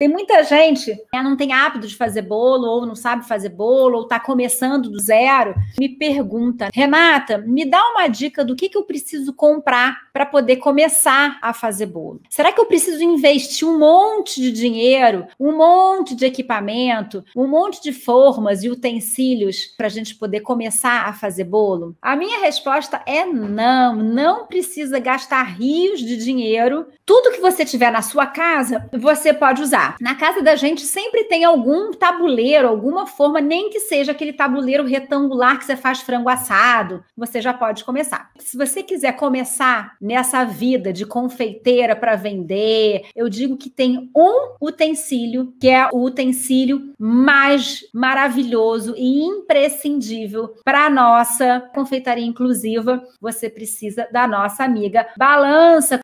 Tem muita gente que não tem hábito de fazer bolo, ou não sabe fazer bolo, ou está começando do zero, me pergunta, Renata, me dá uma dica do que, que eu preciso comprar para poder começar a fazer bolo. Será que eu preciso investir um monte de dinheiro, um monte de equipamento, um monte de formas e utensílios para a gente poder começar a fazer bolo? A minha resposta é não, não precisa gastar rios de dinheiro. Tudo que você tiver na sua casa, você pode usar. Na casa da gente sempre tem algum tabuleiro, alguma forma, nem que seja aquele tabuleiro retangular que você faz frango assado, você já pode começar. Se você quiser começar nessa vida de confeiteira para vender, eu digo que tem um utensílio, que é o utensílio mais maravilhoso e imprescindível para a nossa confeitaria inclusiva. Você precisa da nossa amiga balança